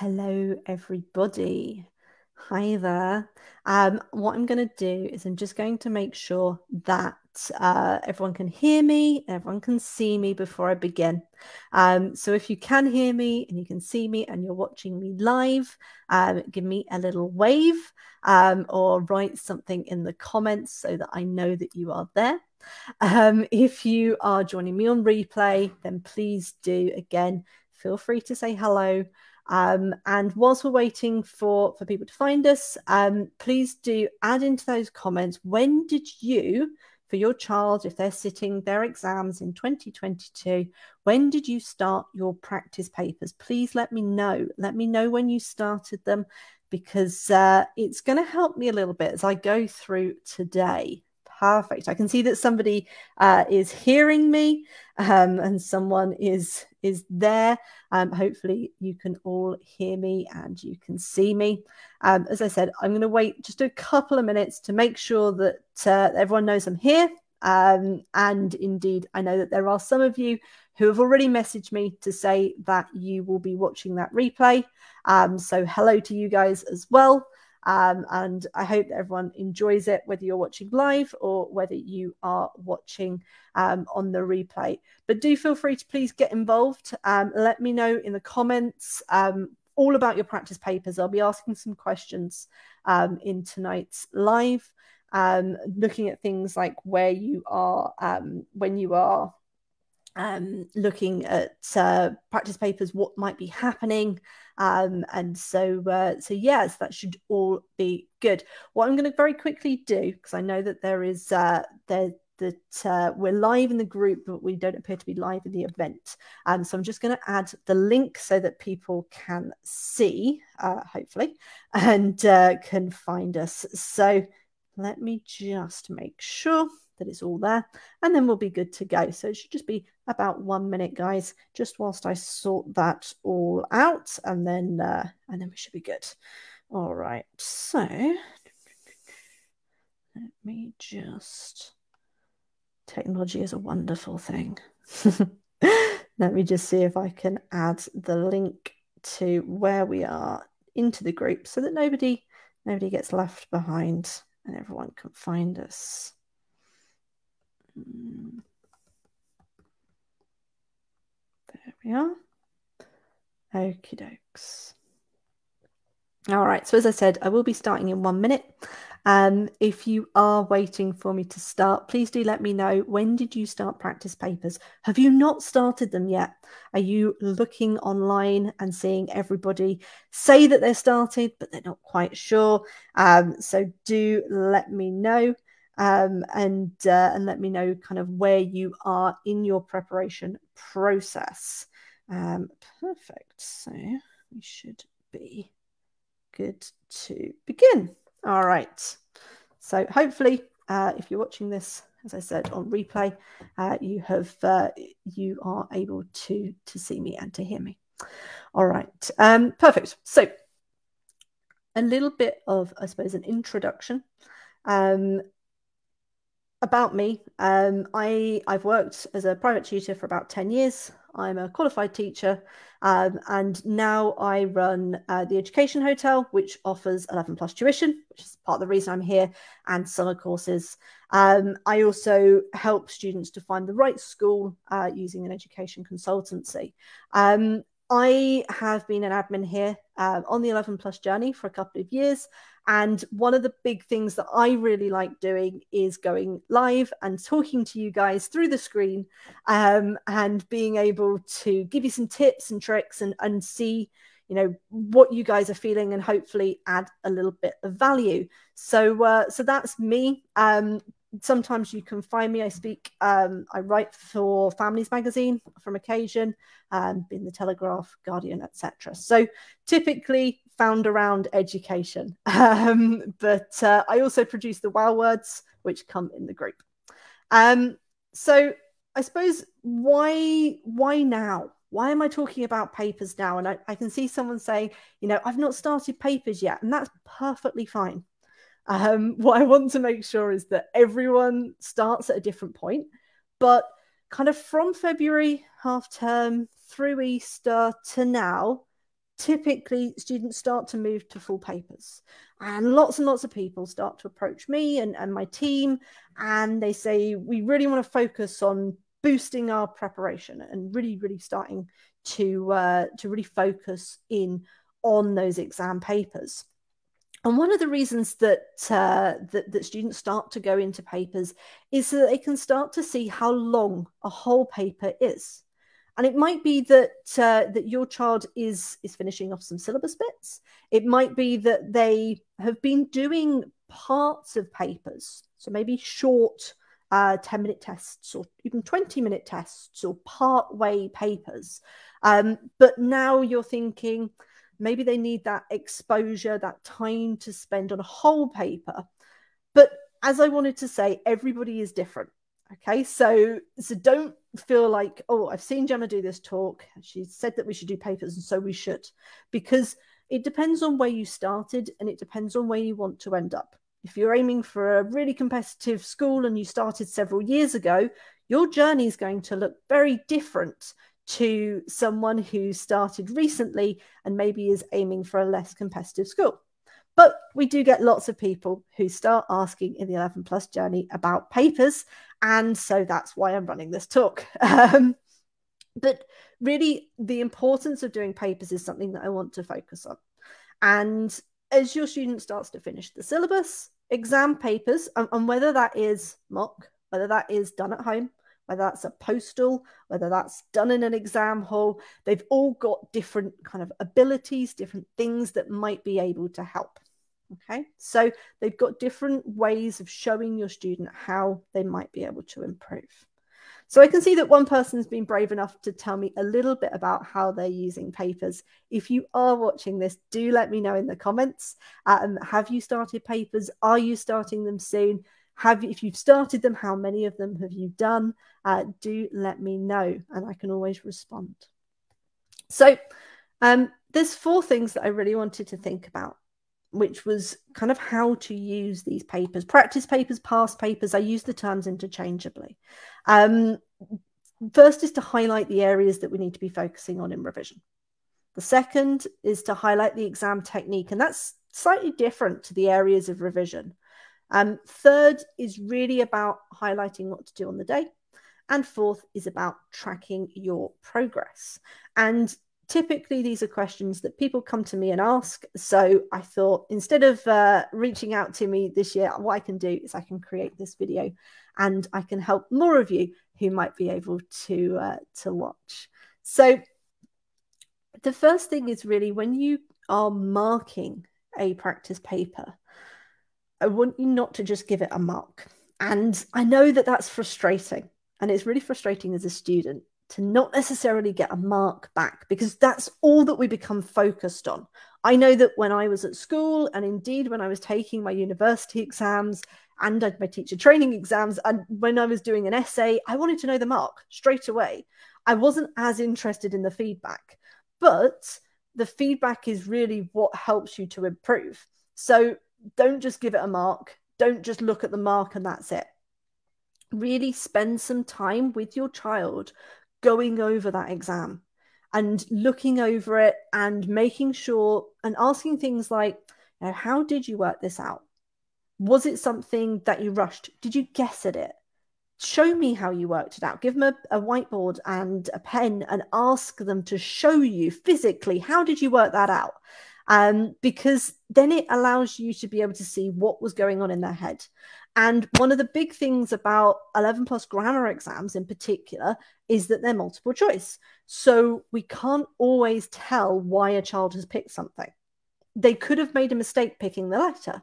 Hello, everybody. Hi there. Um, what I'm going to do is I'm just going to make sure that uh, everyone can hear me, everyone can see me before I begin. Um, so if you can hear me and you can see me and you're watching me live, um, give me a little wave um, or write something in the comments so that I know that you are there. Um, if you are joining me on replay, then please do again, feel free to say hello. Um, and whilst we're waiting for, for people to find us, um, please do add into those comments when did you, for your child, if they're sitting their exams in 2022, when did you start your practice papers? Please let me know. Let me know when you started them because uh, it's going to help me a little bit as I go through today. Perfect. I can see that somebody uh, is hearing me um, and someone is is there. Um, hopefully, you can all hear me and you can see me. Um, as I said, I'm going to wait just a couple of minutes to make sure that uh, everyone knows I'm here. Um, and indeed, I know that there are some of you who have already messaged me to say that you will be watching that replay. Um, so, hello to you guys as well. Um, and I hope that everyone enjoys it, whether you're watching live or whether you are watching um, on the replay. But do feel free to please get involved. Um, let me know in the comments um, all about your practice papers. I'll be asking some questions um, in tonight's live, um, looking at things like where you are when you are um, looking at uh, practice papers, what might be happening, um, and so uh, so yes, that should all be good. What I'm going to very quickly do, because I know that there is uh, there that uh, we're live in the group, but we don't appear to be live in the event. Um, so I'm just going to add the link so that people can see, uh, hopefully, and uh, can find us. So let me just make sure that it's all there, and then we'll be good to go. So it should just be about one minute, guys, just whilst I sort that all out, and then uh, and then we should be good. All right, so let me just. Technology is a wonderful thing. let me just see if I can add the link to where we are into the group so that nobody nobody gets left behind and everyone can find us. There we are. Okie dokes. All right. So as I said, I will be starting in one minute. Um, if you are waiting for me to start, please do let me know. When did you start practice papers? Have you not started them yet? Are you looking online and seeing everybody say that they're started, but they're not quite sure? Um, so do let me know um, and uh, and let me know kind of where you are in your preparation process. Um, perfect. So we should be good to begin. All right. So hopefully, uh, if you're watching this, as I said on replay, uh, you have uh, you are able to to see me and to hear me. All right. Um, perfect. So a little bit of, I suppose, an introduction. Um, about me, um, I I've worked as a private tutor for about ten years. I'm a qualified teacher, um, and now I run uh, the Education Hotel, which offers 11 plus tuition, which is part of the reason I'm here, and summer courses. Um, I also help students to find the right school uh, using an education consultancy. Um, I have been an admin here uh, on the 11 plus journey for a couple of years. And one of the big things that I really like doing is going live and talking to you guys through the screen um, and being able to give you some tips and tricks and, and see you know what you guys are feeling and hopefully add a little bit of value so uh, so that's me um, sometimes you can find me. I speak, um, I write for Families Magazine from occasion, um, in the Telegraph, Guardian, etc. So typically found around education. Um, but uh, I also produce the wow words, which come in the group. Um, so I suppose why why now? Why am I talking about papers now? And I, I can see someone saying, you know, I've not started papers yet, and that's perfectly fine. Um, what I want to make sure is that everyone starts at a different point, but kind of from February half term through Easter to now, typically students start to move to full papers. And lots and lots of people start to approach me and, and my team and they say we really want to focus on boosting our preparation and really really starting to uh, to really focus in on those exam papers and one of the reasons that, uh, that, that students start to go into papers is so that they can start to see how long a whole paper is. And it might be that uh, that your child is is finishing off some syllabus bits. It might be that they have been doing parts of papers, so maybe short uh, 10 minute tests or even 20 minute tests or part way papers. Um, but now you're thinking, maybe they need that exposure, that time to spend on a whole paper. But as I wanted to say, everybody is different. Okay, so so don't feel like, oh, I've seen Gemma do this talk. She said that we should do papers, and so we should, because it depends on where you started and it depends on where you want to end up. If you're aiming for a really competitive school and you started several years ago, your journey is going to look very different to someone who started recently and maybe is aiming for a less competitive school. But we do get lots of people who start asking in the 11 plus journey about papers. And so that's why I'm running this talk. Um, but really, the importance of doing papers is something that I want to focus on. And as your student starts to finish the syllabus, exam papers, and, and whether that is mock, whether that is done at home, whether that's a postal, whether that's done in an exam hall. They've all got different kind of abilities, different things that might be able to help. Okay, so they've got different ways of showing your student how they might be able to improve. So I can see that one person's been brave enough to tell me a little bit about how they're using papers. If you are watching this, do let me know in the comments. Um, have you started papers? Are you starting them soon? Have if you've started them how many of them have you done? Uh, do let me know and i can always respond. So um, there's four things that i really wanted to think about which was kind of how to use these papers. Practice papers past papers. I use the terms interchangeably. Um, first is to highlight the areas that we need to be focusing on in revision. The second is to highlight the exam technique and that's slightly different to the areas of revision um, third is really about highlighting what to do on the day. And fourth is about tracking your progress. And typically, these are questions that people come to me and ask. So I thought instead of uh, reaching out to me this year, what I can do is I can create this video and I can help more of you who might be able to, uh, to watch. So the first thing is really when you are marking a practice paper, I want you not to just give it a mark. And I know that that's frustrating. And it's really frustrating as a student to not necessarily get a mark back because that's all that we become focused on. I know that when I was at school, and indeed when I was taking my university exams and my teacher training exams, and when I was doing an essay, I wanted to know the mark straight away. I wasn't as interested in the feedback, but the feedback is really what helps you to improve. So don't just give it a mark. Don't just look at the mark and that's it. Really spend some time with your child going over that exam and looking over it and making sure and asking things like, how did you work this out? Was it something that you rushed? Did you guess at it? Show me how you worked it out. Give them a, a whiteboard and a pen and ask them to show you physically how did you work that out? Um, because then it allows you to be able to see what was going on in their head. And one of the big things about 11 plus grammar exams in particular is that they're multiple choice. So we can't always tell why a child has picked something. They could have made a mistake picking the letter.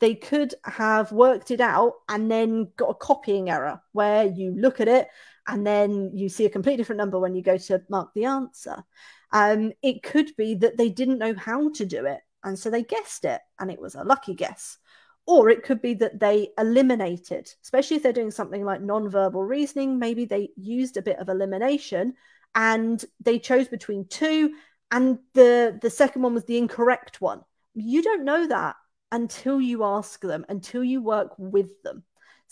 They could have worked it out and then got a copying error where you look at it and then you see a completely different number when you go to mark the answer. Um, it could be that they didn't know how to do it. And so they guessed it and it was a lucky guess. Or it could be that they eliminated, especially if they're doing something like non-verbal reasoning. Maybe they used a bit of elimination and they chose between two and the, the second one was the incorrect one. You don't know that until you ask them, until you work with them.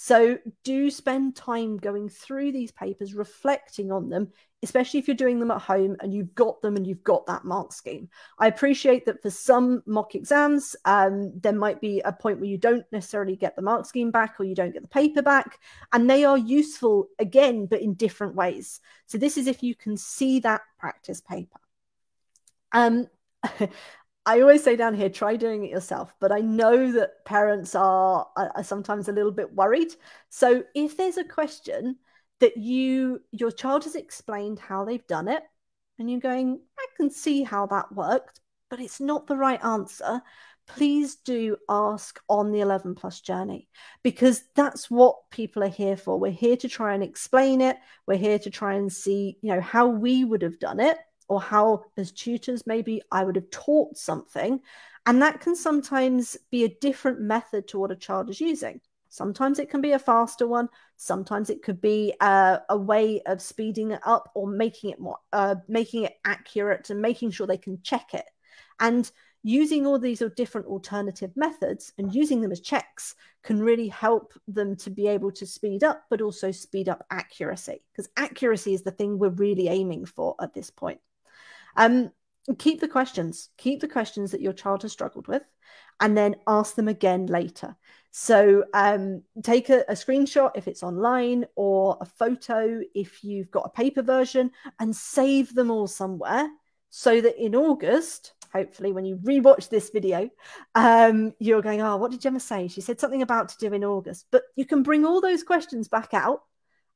So do spend time going through these papers, reflecting on them, especially if you're doing them at home and you've got them and you've got that mark scheme. I appreciate that for some mock exams, um, there might be a point where you don't necessarily get the mark scheme back or you don't get the paper back. And they are useful again, but in different ways. So this is if you can see that practice paper. Um, I always say down here, try doing it yourself. But I know that parents are, are sometimes a little bit worried. So if there's a question that you your child has explained how they've done it, and you're going, I can see how that worked, but it's not the right answer. Please do ask on the 11 plus journey because that's what people are here for. We're here to try and explain it. We're here to try and see, you know, how we would have done it or how, as tutors, maybe I would have taught something. And that can sometimes be a different method to what a child is using. Sometimes it can be a faster one. Sometimes it could be uh, a way of speeding it up or making it more, uh, making it accurate and making sure they can check it. And using all these different alternative methods and using them as checks can really help them to be able to speed up, but also speed up accuracy because accuracy is the thing we're really aiming for at this point. Um, keep the questions, keep the questions that your child has struggled with, and then ask them again later. So um, take a, a, screenshot if it's online or a photo if you've got a paper version and save them all somewhere so that in August, hopefully when you rewatch this video, um, you're going, oh, what did Gemma say? She said something about to do in August. But you can bring all those questions back out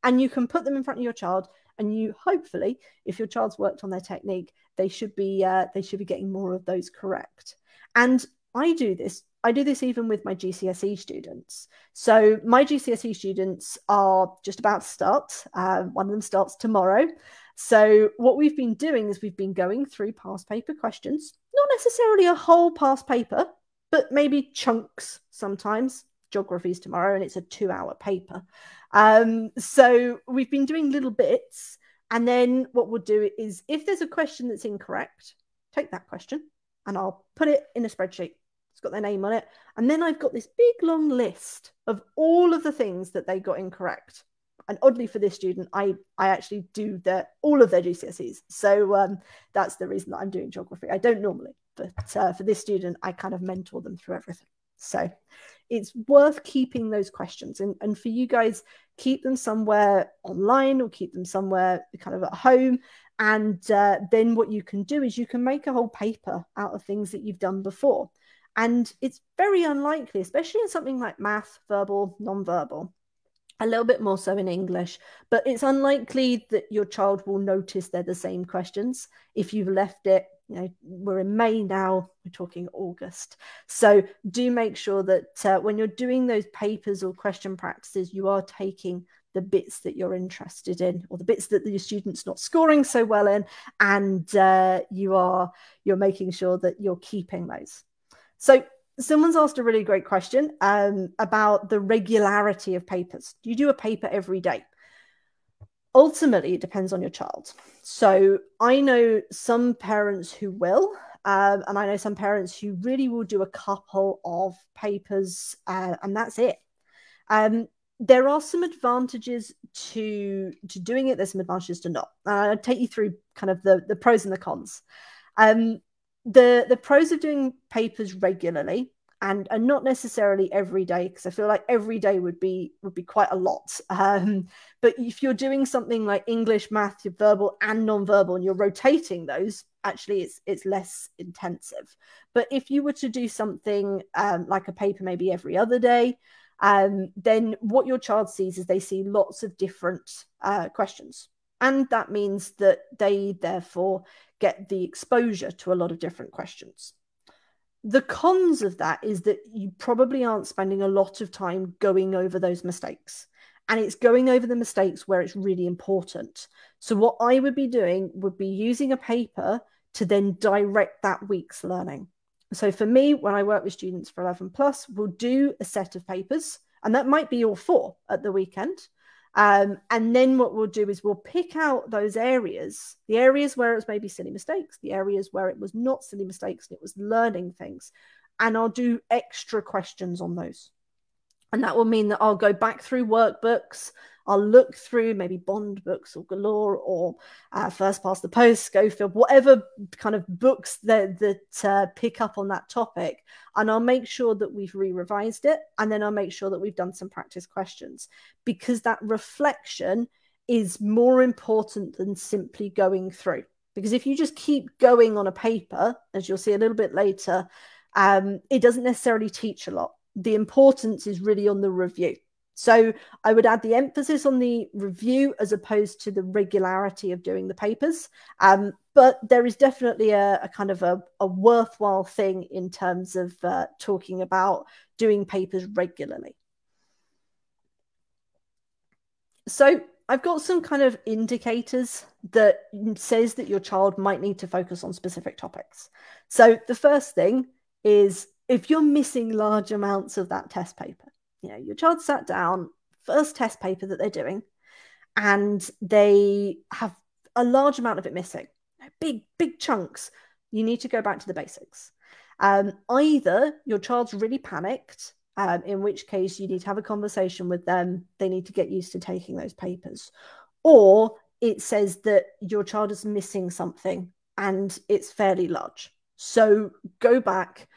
and you can put them in front of your child and you hopefully if your child's worked on their technique they should be uh, they should be getting more of those correct. And i do this i do this even with my gcse students. So my gcse students are just about to start uh, one of them starts tomorrow. So what we've been doing is we've been going through past paper questions not necessarily a whole past paper but maybe chunks sometimes geographies tomorrow and it's a two hour paper um, so we've been doing little bits. And then what we'll do is if there's a question that's incorrect, take that question and I'll put it in a spreadsheet. It's got their name on it. And then I've got this big long list of all of the things that they got incorrect. And oddly for this student, I, I actually do their, all of their GCSEs. So um, that's the reason that I'm doing geography. I don't normally, but uh, for this student, I kind of mentor them through everything. So it's worth keeping those questions. And, and for you guys keep them somewhere online or keep them somewhere kind of at home. And uh, then what you can do is you can make a whole paper out of things that you've done before. And it's very unlikely especially in something like math verbal non-verbal a little bit more so in English, but it's unlikely that your child will notice they're the same questions if you've left it you know we're in may now we're talking august. So do make sure that uh, when you're doing those papers or question practices you are taking the bits that you're interested in or the bits that the student's not scoring so well in and uh, you are you're making sure that you're keeping those. So someone's asked a really great question um, about the regularity of papers. Do you do a paper every day ultimately it depends on your child. So i know some parents who will um, and i know some parents who really will do a couple of papers uh, and that's it. Um, there are some advantages to to doing it there's some advantages to not. And i'll take you through kind of the the pros and the cons. Um, the the pros of doing papers regularly and and not necessarily every day because I feel like every day would be would be quite a lot. Um, but if you're doing something like English, math, verbal, and non-verbal, and you're rotating those, actually it's it's less intensive. But if you were to do something um, like a paper maybe every other day, um, then what your child sees is they see lots of different uh, questions. And that means that they therefore get the exposure to a lot of different questions the cons of that is that you probably aren't spending a lot of time going over those mistakes. And it's going over the mistakes where it's really important. So what i would be doing would be using a paper to then direct that week's learning. So for me when i work with students for 11 plus we'll do a set of papers and that might be all four at the weekend um, and then what we'll do is we'll pick out those areas, the areas where it was maybe silly mistakes, the areas where it was not silly mistakes and it was learning things. And I'll do extra questions on those. And that will mean that I'll go back through workbooks. I'll look through maybe bond books or galore or uh, first past the post, Schofield, whatever kind of books that that uh, pick up on that topic, and I'll make sure that we've re-revised it, and then I'll make sure that we've done some practice questions because that reflection is more important than simply going through. Because if you just keep going on a paper, as you'll see a little bit later, um, it doesn't necessarily teach a lot. The importance is really on the review. So I would add the emphasis on the review as opposed to the regularity of doing the papers. Um, but there is definitely a, a kind of a, a, worthwhile thing in terms of uh, talking about doing papers regularly. So I've got some kind of indicators that says that your child might need to focus on specific topics. So the first thing is if you're missing large amounts of that test paper, you know, your child sat down, first test paper that they're doing, and they have a large amount of it missing, big, big chunks, you need to go back to the basics. Um, either your child's really panicked um, in which case you need to have a conversation with them. They need to get used to taking those papers. Or it says that your child is missing something and it's fairly large. So go back.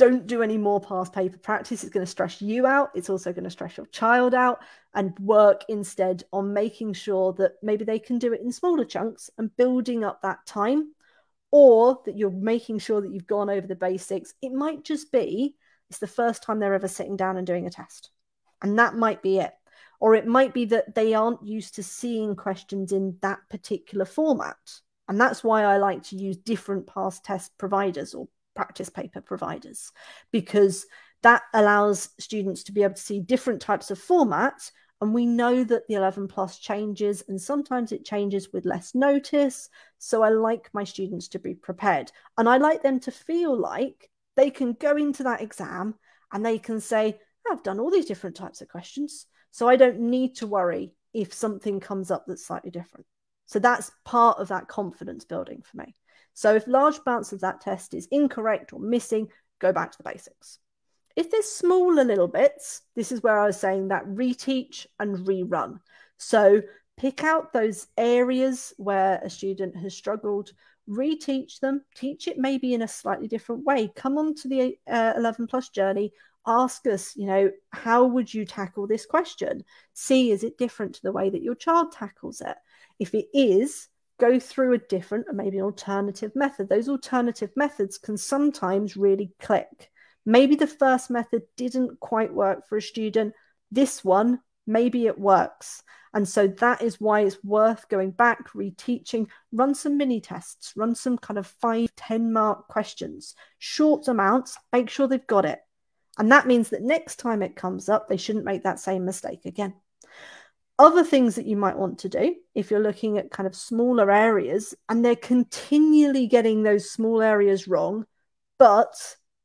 Don't do any more past paper practice. It's going to stress you out. It's also going to stress your child out and work instead on making sure that maybe they can do it in smaller chunks and building up that time or that you're making sure that you've gone over the basics. It might just be it's the first time they're ever sitting down and doing a test. And that might be it. Or it might be that they aren't used to seeing questions in that particular format. And that's why I like to use different past test providers or practice paper providers, because that allows students to be able to see different types of formats. And we know that the 11 plus changes, and sometimes it changes with less notice. So I like my students to be prepared. And I like them to feel like they can go into that exam and they can say, I've done all these different types of questions. So I don't need to worry if something comes up that's slightly different. So that's part of that confidence building for me. So if large amounts of that test is incorrect or missing, go back to the basics. If there's smaller little bits, this is where I was saying that reteach and rerun. So pick out those areas where a student has struggled, reteach them, teach it maybe in a slightly different way. Come on to the uh, 11 plus journey, ask us, you know, how would you tackle this question? See, is it different to the way that your child tackles it? If it is, go through a different or maybe an alternative method. Those alternative methods can sometimes really click. Maybe the first method didn't quite work for a student. This one, maybe it works. And so that is why it's worth going back, reteaching, run some mini tests, run some kind of five, 10 mark questions, short amounts, make sure they've got it. And that means that next time it comes up, they shouldn't make that same mistake again. Other things that you might want to do if you're looking at kind of smaller areas and they're continually getting those small areas wrong, but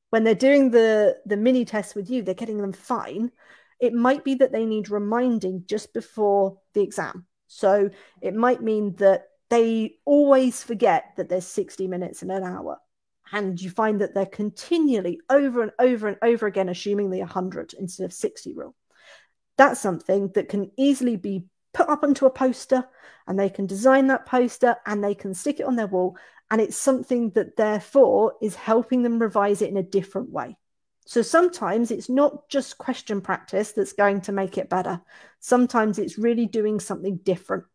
when they're doing the, the mini tests with you, they're getting them fine it might be that they need reminding just before the exam. So it might mean that they always forget that there's 60 minutes in an hour. And you find that they're continually over and over and over again assuming the 100 instead of 60 rule. That's something that can easily be put up onto a poster and they can design that poster and they can stick it on their wall. And it's something that, therefore, is helping them revise it in a different way. So sometimes it's not just question practice that's going to make it better. Sometimes it's really doing something different.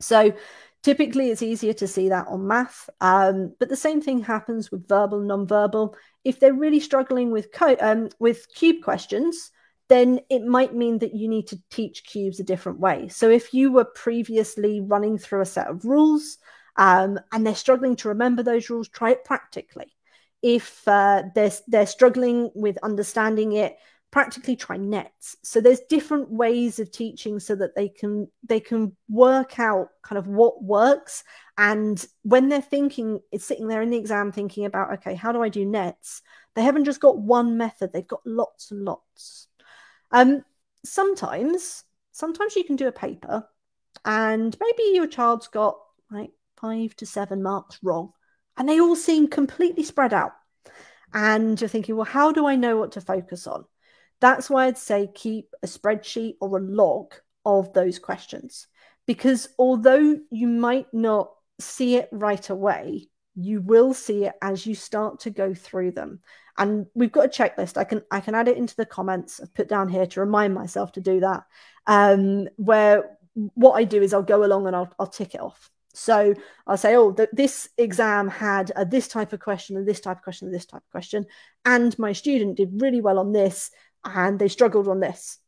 So typically it's easier to see that on math, um, but the same thing happens with verbal, non-verbal. If they're really struggling with um, with cube questions, then it might mean that you need to teach cubes a different way. So if you were previously running through a set of rules um, and they're struggling to remember those rules, try it practically. If uh, they're they're struggling with understanding it practically try nets. So there's different ways of teaching so that they can they can work out kind of what works. And when they're thinking it's sitting there in the exam thinking about okay how do i do nets? They haven't just got one method. They've got lots and lots um sometimes sometimes you can do a paper and maybe your child's got like five to seven marks wrong and they all seem completely spread out. And you're thinking, well, how do I know what to focus on? That's why I'd say keep a spreadsheet or a log of those questions. Because although you might not see it right away, you will see it as you start to go through them. And we've got a checklist. I can I can add it into the comments. I've put down here to remind myself to do that. Um, where what I do is I'll go along and I'll, I'll tick it off. So I'll say, oh, the, this exam had a, this type of question and this type of question and this type of question. And my student did really well on this and they struggled on this.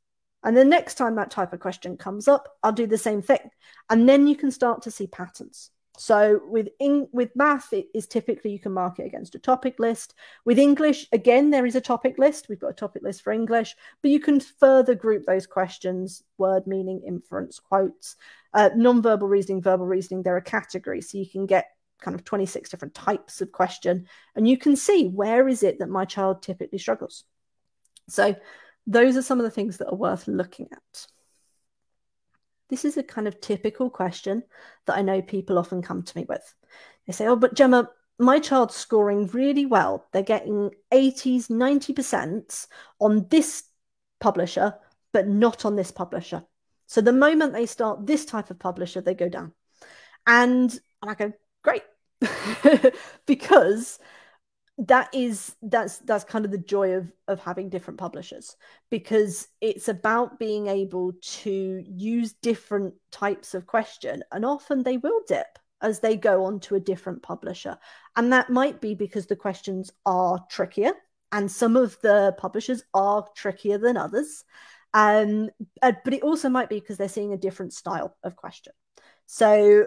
And the next time that type of question comes up, I'll do the same thing. And then you can start to see patterns. So with in, with math, it is typically you can mark it against a topic list. With English, again, there is a topic list. We've got a topic list for English, but you can further group those questions: word meaning, inference, quotes, uh, non-verbal reasoning, verbal reasoning. There are categories, so you can get kind of 26 different types of question, and you can see where is it that my child typically struggles. So those are some of the things that are worth looking at. This is a kind of typical question that I know people often come to me with. They say, Oh, but Gemma, my child's scoring really well. They're getting 80s, 90% on this publisher, but not on this publisher. So the moment they start this type of publisher, they go down. And, I go, Great. because that is that's that's kind of the joy of of having different publishers because it's about being able to use different types of question and often they will dip as they go on to a different publisher. And that might be because the questions are trickier and some of the publishers are trickier than others. Um, uh, but it also might be because they're seeing a different style of question. So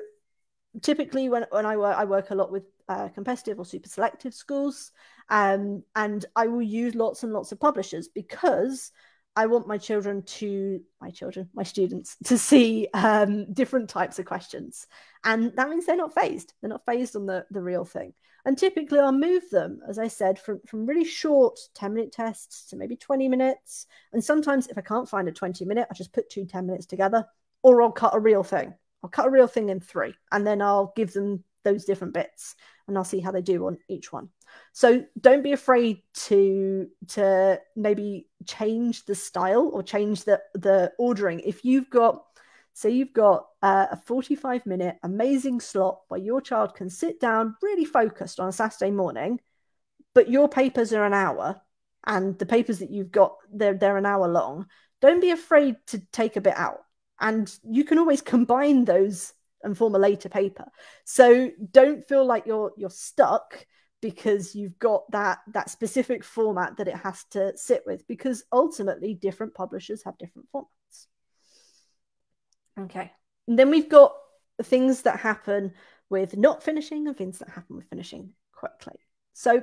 typically when, when I work I work a lot with uh, competitive or super selective schools. Um, and I will use lots and lots of publishers because I want my children to, my children, my students, to see um, different types of questions. And that means they're not phased. They're not phased on the, the real thing. And typically I'll move them, as I said, from, from really short 10 minute tests to maybe 20 minutes. And sometimes if I can't find a 20 minute, I just put two 10 minutes together or I'll cut a real thing. I'll cut a real thing in three and then I'll give them those different bits and I'll see how they do on each one. So don't be afraid to to maybe change the style or change the the ordering. If you've got say you've got uh, a 45 minute amazing slot where your child can sit down really focused on a Saturday morning, but your papers are an hour and the papers that you've got they're they're an hour long. Don't be afraid to take a bit out. And you can always combine those and form a later paper. So don't feel like you're you're stuck because you've got that that specific format that it has to sit with because ultimately different publishers have different formats. Okay. And then we've got things that happen with not finishing and things that happen with finishing quickly. So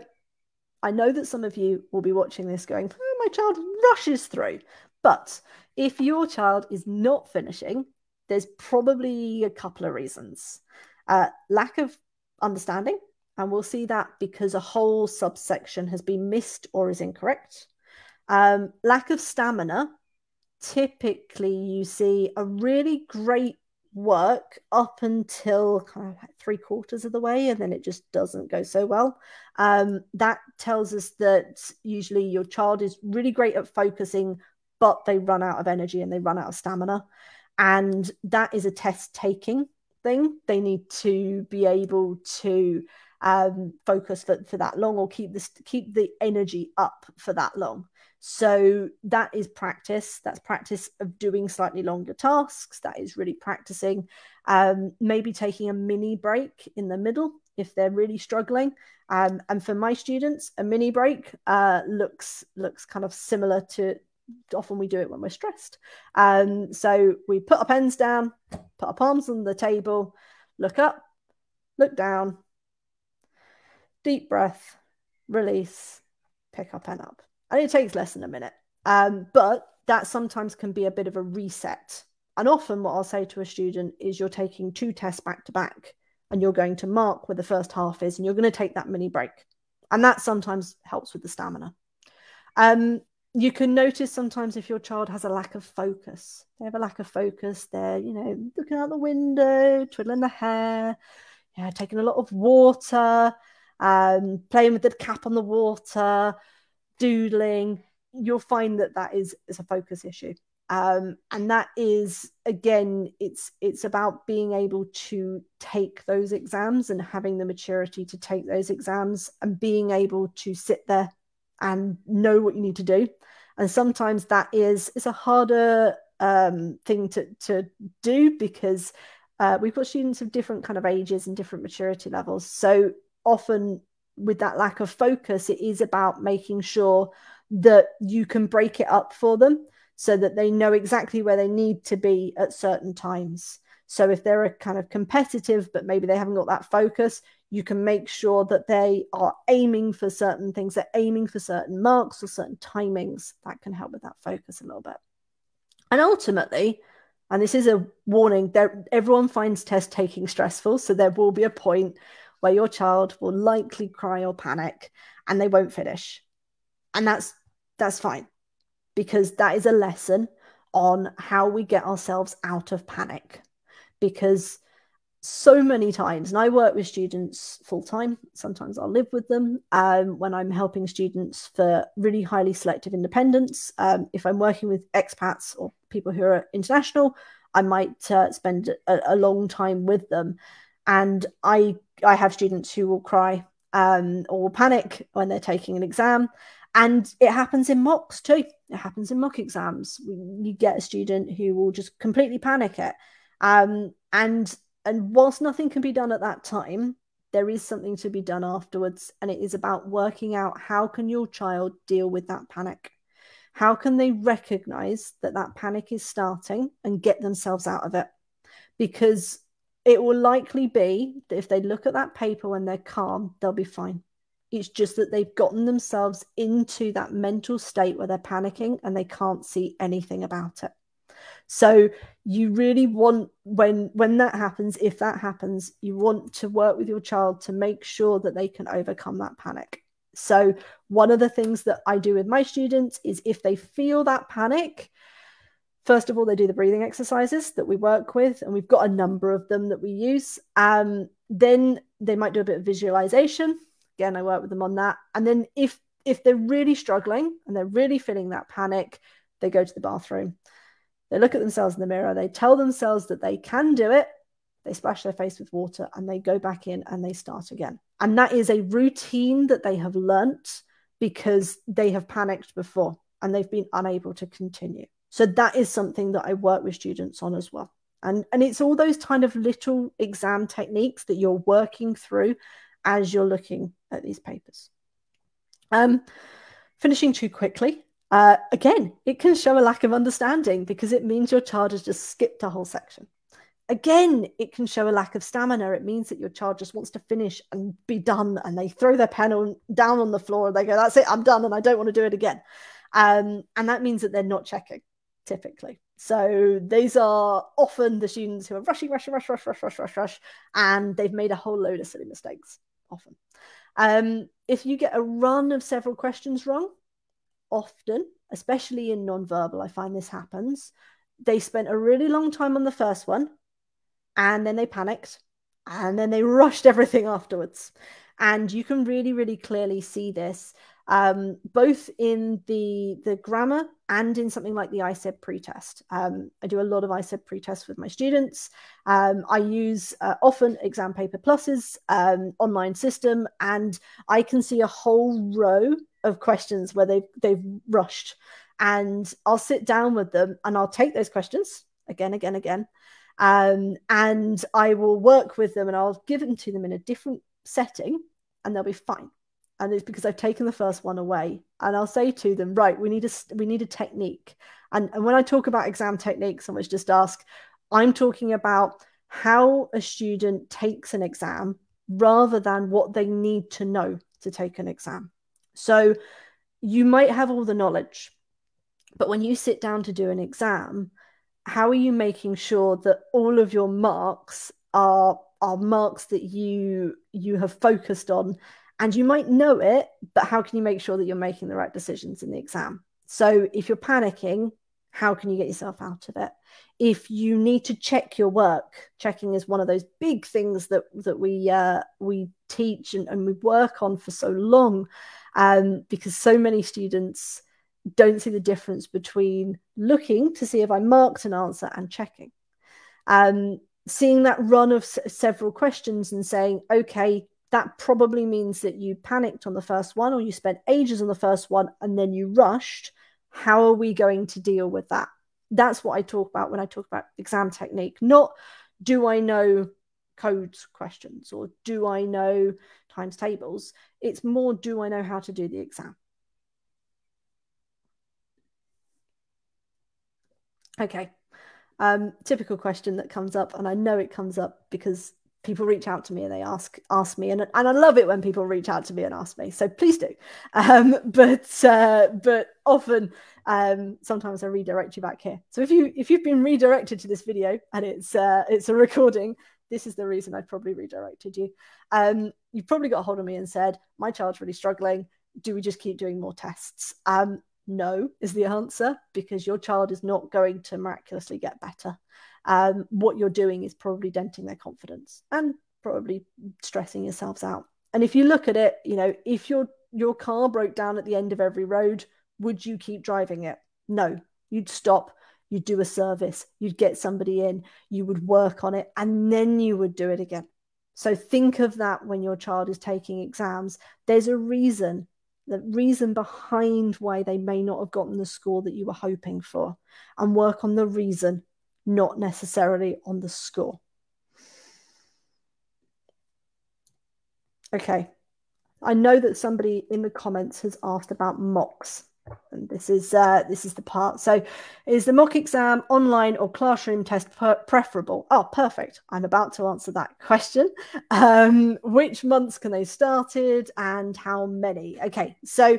I know that some of you will be watching this going, oh, my child rushes through. But if your child is not finishing, there's probably a couple of reasons. Uh, lack of understanding, and we'll see that because a whole subsection has been missed or is incorrect. Um, lack of stamina. Typically, you see a really great work up until kind of like three quarters of the way, and then it just doesn't go so well. Um, that tells us that usually your child is really great at focusing, but they run out of energy and they run out of stamina and that is a test taking thing. They need to be able to um, focus for, for that long or keep this keep the energy up for that long. So that is practice. That's practice of doing slightly longer tasks. That is really practicing. Um, maybe taking a mini break in the middle if they're really struggling. Um, and for my students a mini break uh, looks looks kind of similar to often we do it when we're stressed. Um, so we put our pens down, put our palms on the table, look up, look down, deep breath, release, pick our pen up. And it takes less than a minute. Um, but that sometimes can be a bit of a reset. And often, what I'll say to a student is you're taking two tests back to back and you're going to mark where the first half is and you're going to take that mini break. And that sometimes helps with the stamina. Um, you can notice sometimes if your child has a lack of focus. They have a lack of focus. They're, you know, looking out the window, twiddling their hair, know, taking a lot of water, um, playing with the cap on the water, doodling. you'll find that that is, is a focus issue. Um, and that is again it's it's about being able to take those exams and having the maturity to take those exams and being able to sit there and know what you need to do and sometimes that is is a harder um, thing to to do because uh, we've got students of different kind of ages and different maturity levels so often with that lack of focus it is about making sure that you can break it up for them so that they know exactly where they need to be at certain times. So if they're a kind of competitive, but maybe they haven't got that focus, you can make sure that they are aiming for certain things, they're aiming for certain marks or certain timings. That can help with that focus a little bit. And ultimately, and this is a warning, there everyone finds test taking stressful. So there will be a point where your child will likely cry or panic and they won't finish. And that's that's fine because that is a lesson on how we get ourselves out of panic. Because so many times, and I work with students full time, sometimes I'll live with them um, when I'm helping students for really highly selective independence. Um, if I'm working with expats or people who are international, I might uh, spend a, a, long time with them. And I, I have students who will cry um, or panic when they're taking an exam. And it happens in mocks too. It happens in mock exams. You get a student who will just completely panic it. Um, and and whilst nothing can be done at that time, there is something to be done afterwards. And it is about working out how can your child deal with that panic? How can they recognize that that panic is starting and get themselves out of it? Because it will likely be that if they look at that paper when they're calm, they'll be fine. It's just that they've gotten themselves into that mental state where they're panicking and they can't see anything about it. So you really want when when that happens, if that happens, you want to work with your child to make sure that they can overcome that panic. So one of the things that I do with my students is if they feel that panic, first of all, they do the breathing exercises that we work with, and we've got a number of them that we use. Um, then they might do a bit of visualization again, I work with them on that. And then if if they're really struggling and they're really feeling that panic, they go to the bathroom. They look at themselves in the mirror. They tell themselves that they can do it. They splash their face with water and they go back in and they start again. And that is a routine that they have learnt because they have panicked before and they've been unable to continue. So that is something that I work with students on as well. And, and it's all those kind of little exam techniques that you're working through as you're looking at these papers. Um, finishing too quickly. Uh, again, it can show a lack of understanding because it means your child has just skipped a whole section. Again, it can show a lack of stamina. It means that your child just wants to finish and be done, and they throw their pen on, down on the floor and they go, That's it, I'm done, and I don't want to do it again. Um, and that means that they're not checking typically. So these are often the students who are rushing, rushing, rush, rush, rush, rush, rush, rush, and they've made a whole load of silly mistakes often. Um, if you get a run of several questions wrong, often, especially in non-verbal, I find this happens. They spent a really long time on the first one, and then they panicked, and then they rushed everything afterwards. And you can really, really clearly see this um, both in the the grammar and in something like the ISEB pretest. Um, I do a lot of ISEB pretests with my students. Um, I use uh, often exam paper pluses um, online system, and I can see a whole row of questions where they've they've rushed, and I'll sit down with them and I'll take those questions again, again, again, um, and I will work with them and I'll give them to them in a different setting, and they'll be fine and it's because I've taken the first one away. And I'll say to them, right, we need a we need a technique. And, and when I talk about exam techniques, I was just ask, I'm talking about how a student takes an exam rather than what they need to know to take an exam. So you might have all the knowledge, but when you sit down to do an exam, how are you making sure that all of your marks are are marks that you you have focused on and you might know it, but how can you make sure that you're making the right decisions in the exam? So if you're panicking, how can you get yourself out of it? If you need to check your work, checking is one of those big things that that we uh, we teach and, and we work on for so long, um, because so many students don't see the difference between looking to see if I marked an answer and checking. Um, seeing that run of several questions and saying, okay, that probably means that you panicked on the first one or you spent ages on the first one and then you rushed. How are we going to deal with that? That's what I talk about when I talk about exam technique, not do I know codes questions or do I know times tables? It's more do I know how to do the exam? Okay. Um, typical question that comes up, and I know it comes up because people reach out to me and they ask ask me, and and I love it when people reach out to me and ask me. So please do. Um, but uh, but often, um, sometimes I redirect you back here. So if you if you've been redirected to this video and it's uh, it's a recording, this is the reason I probably redirected you. Um, you've probably got a hold of me and said, my child's really struggling. Do we just keep doing more tests? Um, no is the answer because your child is not going to miraculously get better. Um, what you're doing is probably denting their confidence and probably stressing yourselves out. And if you look at it, you know, if your your car broke down at the end of every road, would you keep driving it? No, you'd stop. You'd do a service. You'd get somebody in. You would work on it, and then you would do it again. So think of that when your child is taking exams. There's a reason the reason behind why they may not have gotten the score that you were hoping for, and work on the reason, not necessarily on the score. Okay, I know that somebody in the comments has asked about mocks and this is uh, this is the part. So, is the mock exam online or classroom test preferable? Oh, perfect. I'm about to answer that question. Um, which months can they started and how many? Okay, so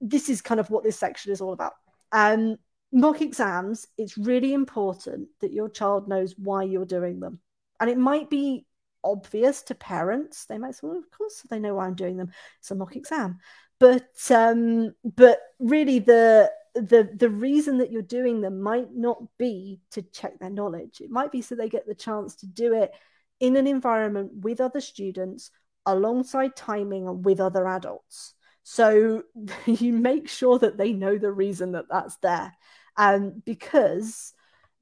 this is kind of what this section is all about. Um, mock exams. It's really important that your child knows why you're doing them, and it might be obvious to parents. They might say, "Well, of course they know why I'm doing them. It's a mock exam." but um, but really the the the reason that you're doing them might not be to check their knowledge. It might be so they get the chance to do it in an environment with other students, alongside timing and with other adults. So you make sure that they know the reason that that's there, um, because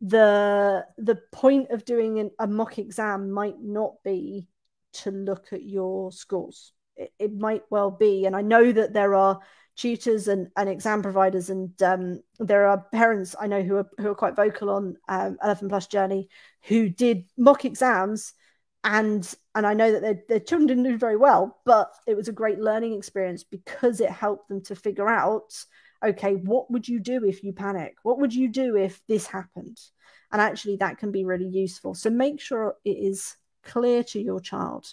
the the point of doing an, a mock exam might not be to look at your scores it, it might well be. And I know that there are tutors and, and exam providers and um, there are parents I know who are who are quite vocal on um, 11 plus journey who did mock exams and and I know that their, their children didn't do very well but it was a great learning experience because it helped them to figure out okay what would you do if you panic what would you do if this happened and actually that can be really useful so make sure it is clear to your child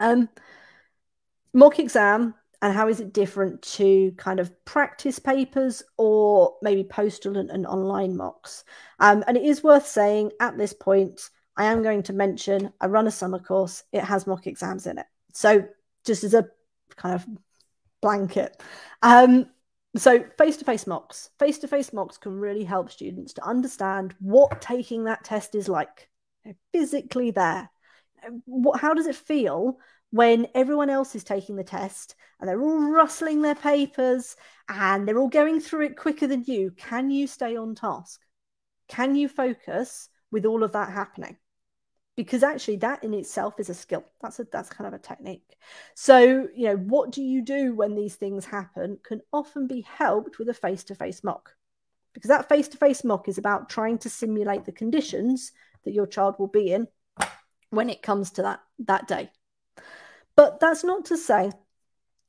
um mock exam and how is it different to kind of practice papers or maybe postal and, and online mocks? Um, and it is worth saying at this point, I am going to mention I run a summer course, it has mock exams in it. So, just as a kind of blanket. Um, so, face to face mocks. Face to face mocks can really help students to understand what taking that test is like. They're physically there. Uh, what, how does it feel when everyone else is taking the test and they're all rustling their papers and they're all going through it quicker than you, can you stay on task? Can you focus with all of that happening? Because actually, that in itself is a skill. That's a that's kind of a technique. So, you know, what do you do when these things happen can often be helped with a face-to-face mock. Because that face-to-face mock is about trying to simulate the conditions that your child will be in when it comes to that that day but that's not to say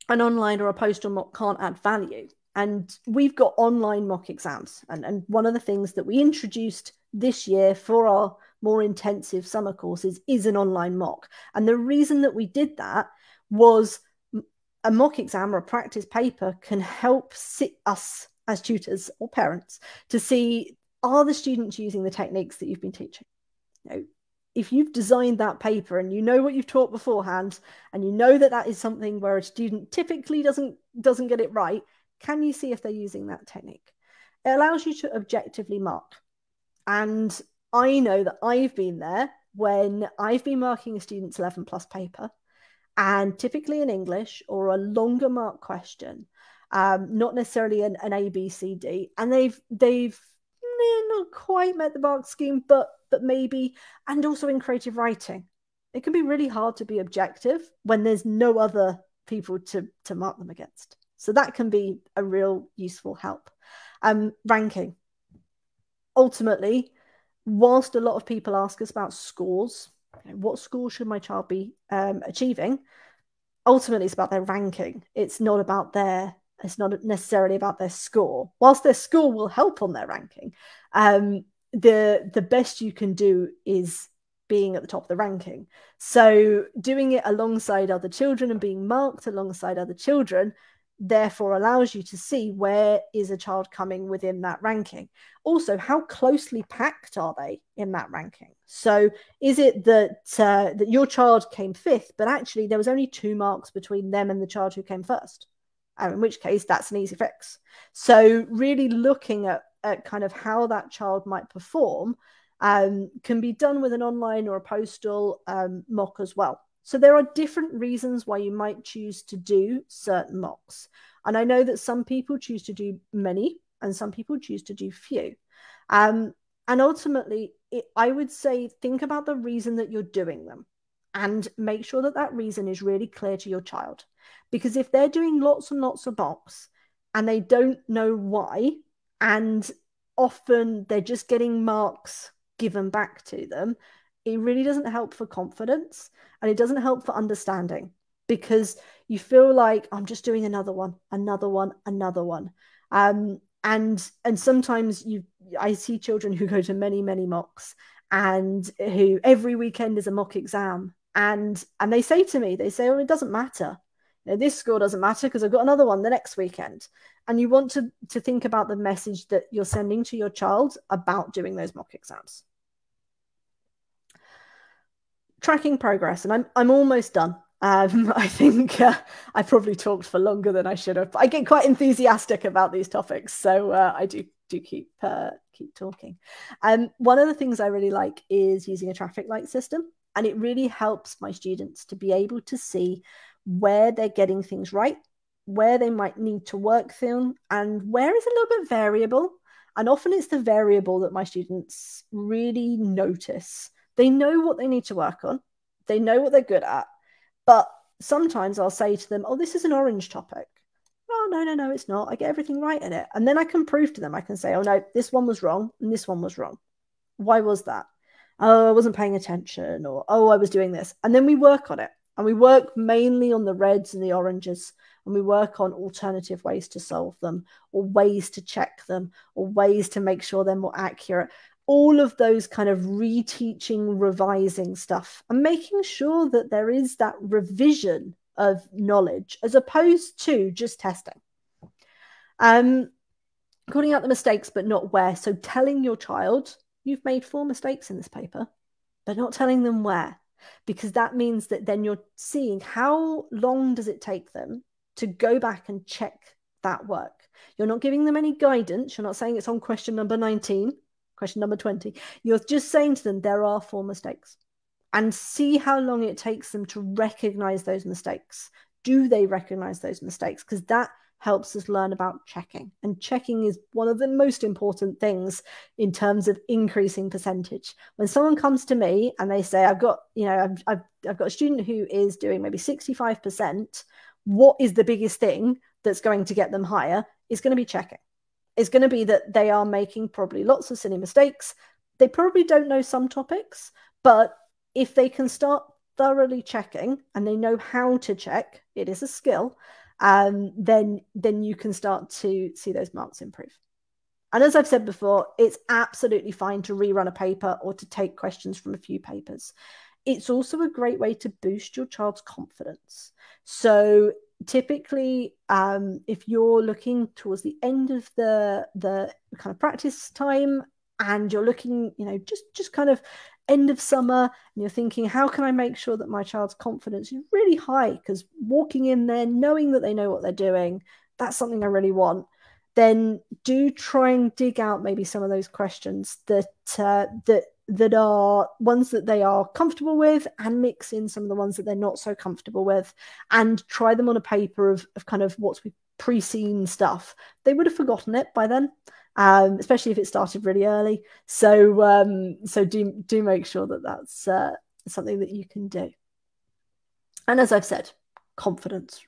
an online or a postal mock can't add value. And we've got online mock exams. And, and one of the things that we introduced this year for our more intensive summer courses is an online mock. And the reason that we did that was a mock exam or a practice paper can help us as tutors or parents to see are the students using the techniques that you've been teaching? You know, if you've designed that paper and you know what you've taught beforehand and you know that that is something where a student typically doesn't doesn't get it right can you see if they're using that technique it allows you to objectively mark and i know that i've been there when i've been marking a student's 11 plus paper and typically in english or a longer mark question um, not necessarily an, an A, B, C, D, and they've they've not quite met the mark scheme, but but maybe, and also in creative writing, it can be really hard to be objective when there's no other people to to mark them against. So that can be a real useful help. Um, ranking. Ultimately, whilst a lot of people ask us about scores, what score should my child be um, achieving? Ultimately, it's about their ranking. It's not about their. It's not necessarily about their score. Whilst their score will help on their ranking, um, the the best you can do is being at the top of the ranking. So doing it alongside other children and being marked alongside other children therefore allows you to see where is a child coming within that ranking. Also how closely packed are they in that ranking? So is it that uh, that your child came fifth but actually there was only two marks between them and the child who came first? And in which case that's an easy fix. So really looking at, at kind of how that child might perform um, can be done with an online or a postal um, mock as well so there are different reasons why you might choose to do certain mocks. And I know that some people choose to do many and some people choose to do few. Um, and ultimately, it, I would say think about the reason that you're doing them and make sure that that reason is really clear to your child. Because if they're doing lots and lots of mocks and they don't know why, and often they're just getting marks given back to them, it really doesn't help for confidence and it doesn't help for understanding because you feel like I'm just doing another one, another one, another one. Um, and and sometimes you I see children who go to many, many mocks and who every weekend is a mock exam. And and they say to me, they say, Oh, it doesn't matter. You know, this score doesn't matter because I've got another one the next weekend. And you want to to think about the message that you're sending to your child about doing those mock exams tracking progress, and I'm I'm almost done. Um, I think uh, I probably talked for longer than I should have. I get quite enthusiastic about these topics, so uh, I do do keep uh, keep talking. Um, one of the things I really like is using a traffic light system, and it really helps my students to be able to see where they're getting things right, where they might need to work through, and where is a little bit variable. And often it's the variable that my students really notice they know what they need to work on, they know what they're good at. But sometimes I'll say to them, Oh, this is an orange topic. Oh, no, no, no, it's not. I get everything right in it. And then I can prove to them, I can say, Oh, no, this one was wrong and this one was wrong. Why was that? Oh, I wasn't paying attention, or oh, I was doing this. And then we work on it. And we work mainly on the reds and the oranges, and we work on alternative ways to solve them, or ways to check them, or ways to make sure they're more accurate all of those kind of reteaching, revising stuff, and making sure that there is that revision of knowledge as opposed to just testing. Um, calling out the mistakes, but not where. So telling your child, you've made four mistakes in this paper, but not telling them where, because that means that then you're seeing how long does it take them to go back and check that work. You're not giving them any guidance. You're not saying it's on question number 19 question number 20 you're just saying to them there are four mistakes. And see how long it takes them to recognize those mistakes. Do they recognize those mistakes? Because that helps us learn about checking. And checking is one of the most important things in terms of increasing percentage. When someone comes to me and they say i've got you know i've, I've, I've got a student who is doing maybe 65% what is the biggest thing that's going to get them higher? Is going to be checking is going to be that they are making probably lots of silly mistakes. They probably don't know some topics, but if they can start thoroughly checking and they know how to check, it is a skill, um, then then you can start to see those marks improve. And as I've said before, it's absolutely fine to rerun a paper or to take questions from a few papers. It's also a great way to boost your child's confidence. So typically um, if you're looking towards the end of the the kind of practice time and you're looking you know just just kind of end of summer and you're thinking how can i make sure that my child's confidence is really high? Because walking in there knowing that they know what they're doing that's something i really want. Then do try and dig out maybe some of those questions that uh, that that are ones that they are comfortable with and mix in some of the ones that they're not so comfortable with and try them on a paper of, of kind of what's pre-seen stuff, they would have forgotten it by then. Um, especially if it started really early. So, um, so do do make sure that that's uh, something that you can do. And as I've said, confidence.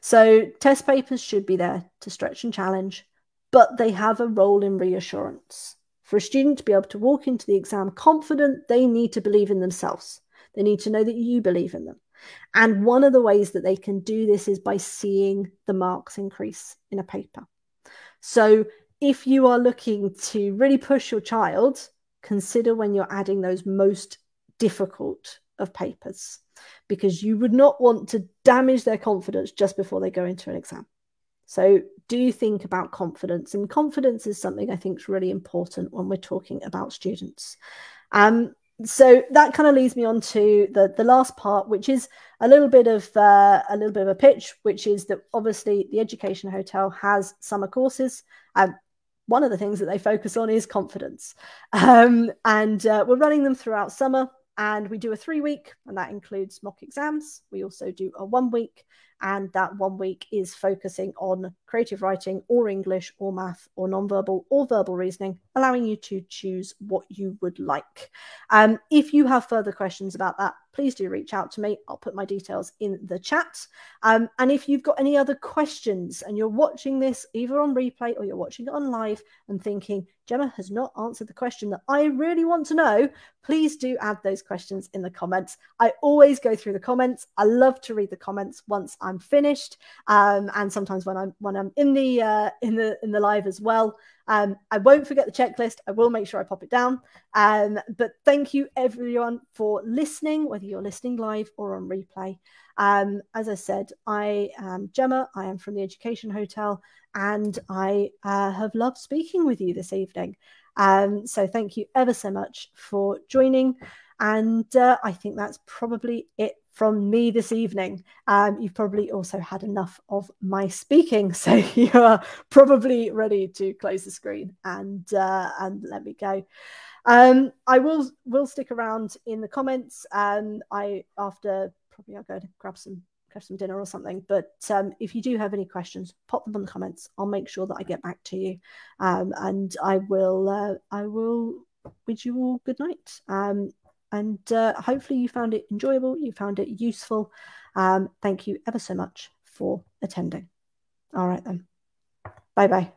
So, test papers should be there to stretch and challenge, but they have a role in reassurance. For a student to be able to walk into the exam confident, they need to believe in themselves. They need to know that you believe in them. And one of the ways that they can do this is by seeing the marks increase in a paper. So if you are looking to really push your child, consider when you're adding those most difficult of papers because you would not want to damage their confidence just before they go into an exam. So do think about confidence, and confidence is something I think is really important when we're talking about students. Um, so that kind of leads me on to the the last part, which is a little bit of uh, a little bit of a pitch, which is that obviously the Education Hotel has summer courses. Um, one of the things that they focus on is confidence, um, and uh, we're running them throughout summer. And we do a three week, and that includes mock exams. We also do a one week, and that one week is focusing on creative writing or English or math or nonverbal or verbal reasoning, allowing you to choose what you would like. Um, if you have further questions about that, please do reach out to me. I'll put my details in the chat. Um, and if you've got any other questions and you're watching this either on replay or you're watching it on live and thinking, Gemma has not answered the question that I really want to know, please do add those questions in the comments. I always go through the comments. I love to read the comments once I'm finished, um, and sometimes when I'm when I'm in the uh, in the in the live as well. Um, I won't forget the checklist. I will make sure I pop it down. Um, but thank you everyone for listening, whether you're listening live or on replay. Um, as I said, I am Gemma. I am from the Education Hotel, and I uh, have loved speaking with you this evening. Um, so thank you ever so much for joining. And uh, I think that's probably it from me this evening. Um, you've probably also had enough of my speaking, so you're probably ready to close the screen and uh, and let me go. Um, I will will stick around in the comments. Um, I after probably I'll go to grab some grab some dinner or something. But um, if you do have any questions, pop them in the comments. I'll make sure that I get back to you, um, and I will uh, I will bid you all good night. Um, and uh, hopefully you found it enjoyable, you found it useful. Um, thank you ever so much for attending. All right then. Bye bye.